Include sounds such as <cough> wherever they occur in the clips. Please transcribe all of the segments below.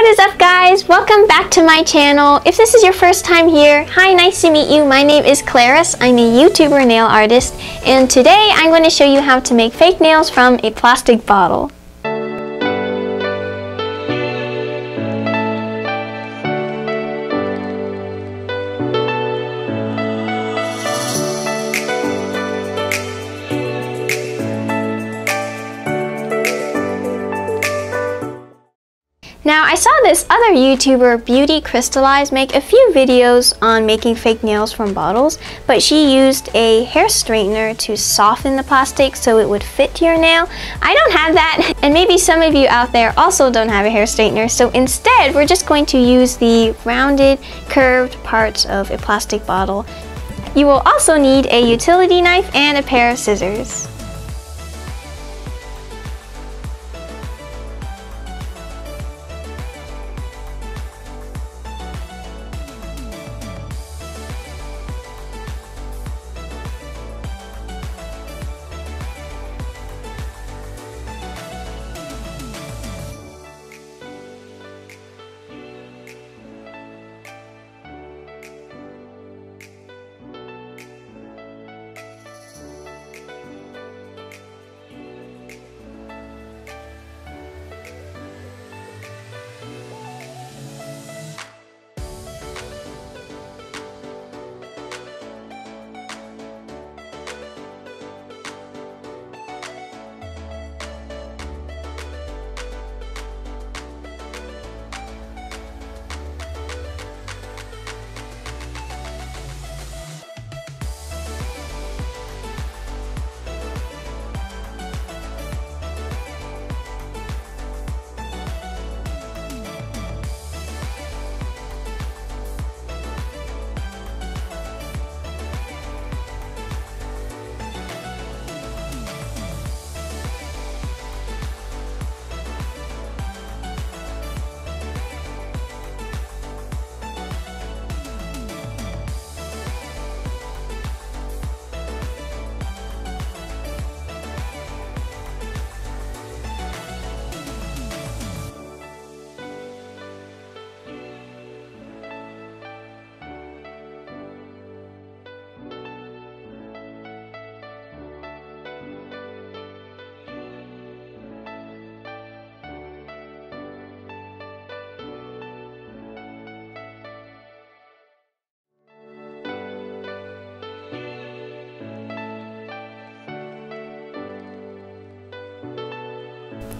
What is up guys? Welcome back to my channel. If this is your first time here, hi, nice to meet you. My name is Claris. I'm a YouTuber nail artist and today I'm going to show you how to make fake nails from a plastic bottle. Now I saw this other YouTuber, Beauty Crystallize, make a few videos on making fake nails from bottles, but she used a hair straightener to soften the plastic so it would fit to your nail. I don't have that, <laughs> and maybe some of you out there also don't have a hair straightener, so instead we're just going to use the rounded, curved parts of a plastic bottle. You will also need a utility knife and a pair of scissors.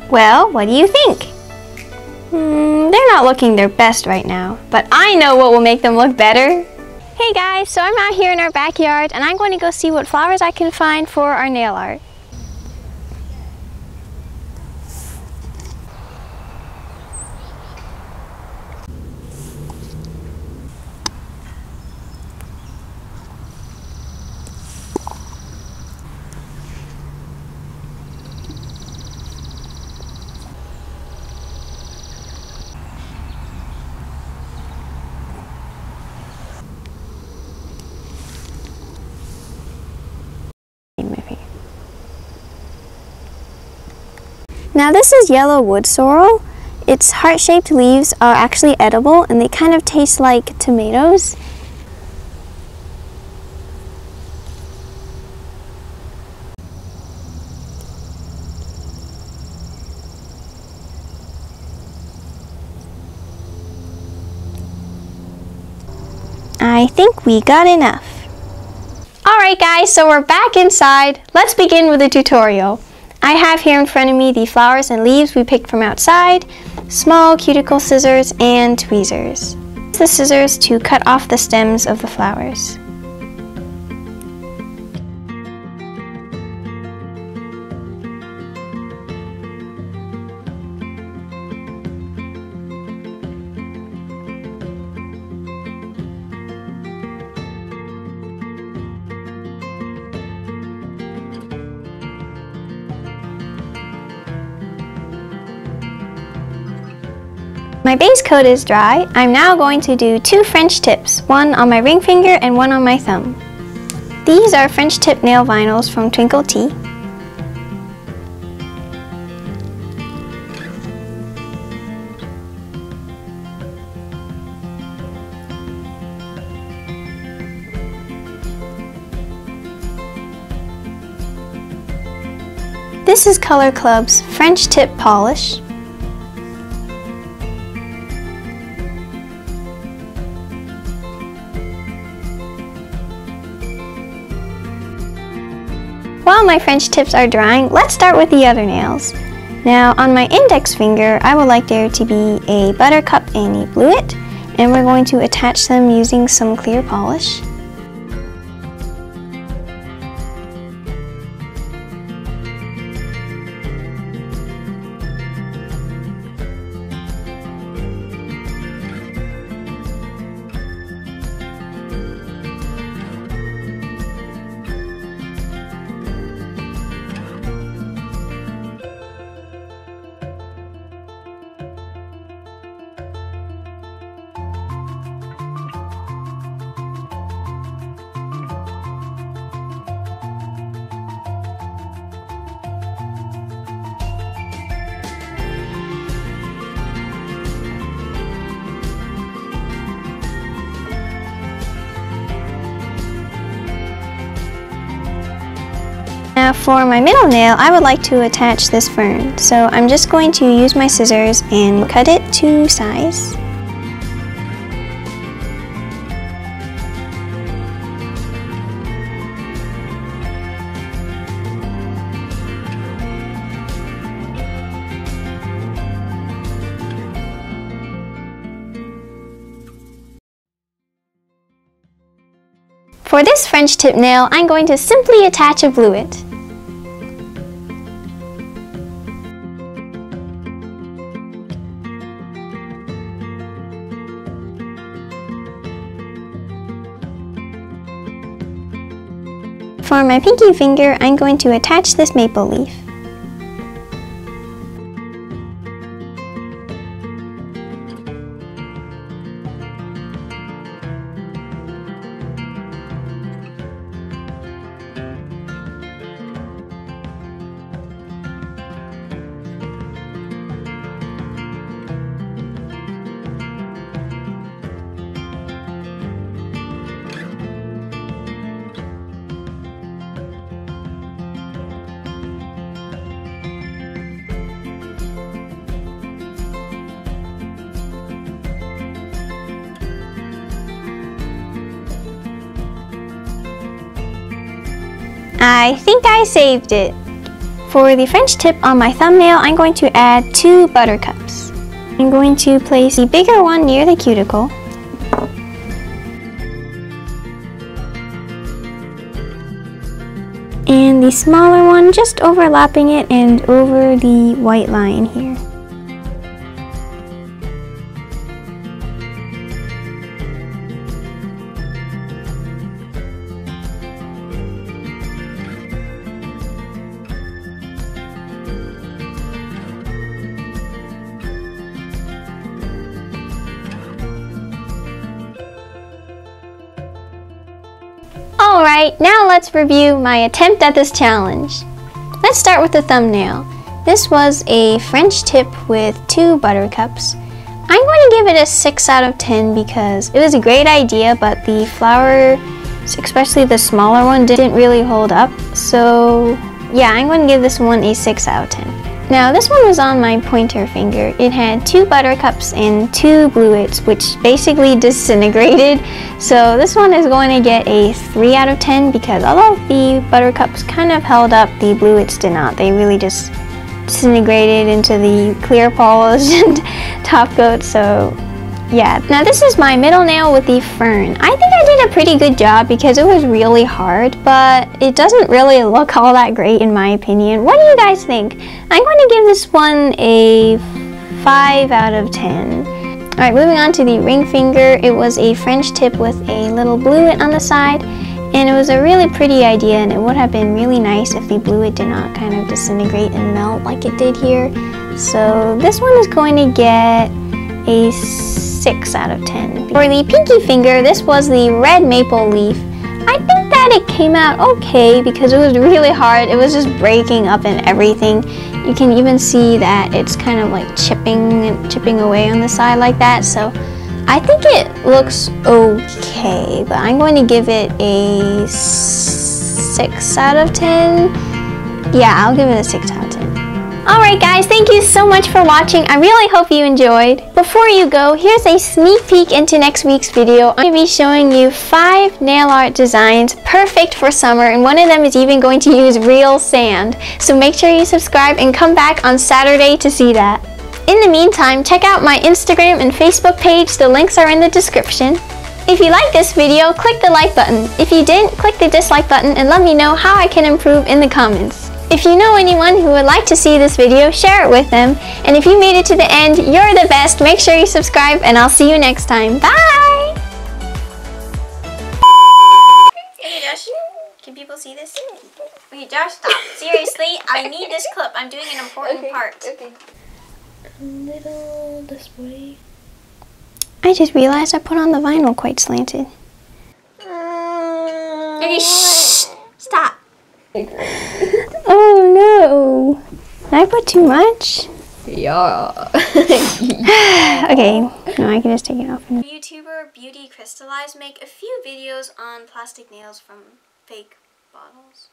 Well, what do you think? Hmm, they're not looking their best right now, but I know what will make them look better. Hey guys, so I'm out here in our backyard and I'm going to go see what flowers I can find for our nail art. Now this is yellow wood sorrel. Its heart-shaped leaves are actually edible and they kind of taste like tomatoes. I think we got enough. Alright guys, so we're back inside. Let's begin with the tutorial. I have here in front of me the flowers and leaves we picked from outside, small cuticle scissors, and tweezers. Use The scissors to cut off the stems of the flowers. My base coat is dry. I'm now going to do two French tips, one on my ring finger and one on my thumb. These are French tip nail vinyls from Twinkled T. This is Color Club's French Tip Polish. While my French tips are drying, let's start with the other nails. Now on my index finger, I would like there to be a buttercup and a bluet, and we're going to attach them using some clear polish. Now for my middle nail, I would like to attach this fern. So I'm just going to use my scissors and cut it to size. For this French tip nail, I'm going to simply attach a bluet. For my pinky finger, I'm going to attach this maple leaf. I think I saved it. For the French tip on my thumbnail, I'm going to add two buttercups. I'm going to place the bigger one near the cuticle. And the smaller one just overlapping it and over the white line here. Alright, now let's review my attempt at this challenge. Let's start with the thumbnail. This was a French tip with two buttercups. I'm going to give it a 6 out of 10 because it was a great idea, but the flower, especially the smaller one, didn't really hold up. So yeah, I'm going to give this one a 6 out of 10. Now this one was on my pointer finger. It had two buttercups and two bluets, which basically disintegrated. So this one is going to get a 3 out of 10 because although the buttercups kind of held up, the bluets did not. They really just disintegrated into the clear polish and <laughs> top coat. So yeah, now this is my middle nail with the fern. I think I did a pretty good job because it was really hard, but it doesn't really look all that great in my opinion. What do you guys think? I'm going to give this one a 5 out of 10. Alright, moving on to the ring finger. It was a French tip with a little bluet on the side, and it was a really pretty idea, and it would have been really nice if the bluet did not kind of disintegrate and melt like it did here. So this one is going to get a 6 out of 10. For the pinky finger, this was the red maple leaf. I think that it came out okay because it was really hard. It was just breaking up and everything. You can even see that it's kind of like chipping and chipping away on the side like that. So I think it looks okay, but I'm going to give it a 6 out of 10. Yeah, I'll give it a 6 out Alright guys, thank you so much for watching. I really hope you enjoyed. Before you go, here's a sneak peek into next week's video. I'm going to be showing you five nail art designs perfect for summer and one of them is even going to use real sand. So make sure you subscribe and come back on Saturday to see that. In the meantime, check out my Instagram and Facebook page. The links are in the description. If you like this video, click the like button. If you didn't, click the dislike button and let me know how I can improve in the comments. If you know anyone who would like to see this video, share it with them. And if you made it to the end, you're the best. Make sure you subscribe and I'll see you next time. Bye! Hey Josh, can people see this? Okay, Josh, stop. Seriously, I need this clip. I'm doing an important part. Okay. A little this way. I just realized I put on the vinyl quite slanted. Okay, shh! Stop. I put too much? Yeah. <sighs> <sighs> Okay, no, I can just take it off. YouTuber Beauty Crystallize make a few videos on plastic nails from fake bottles.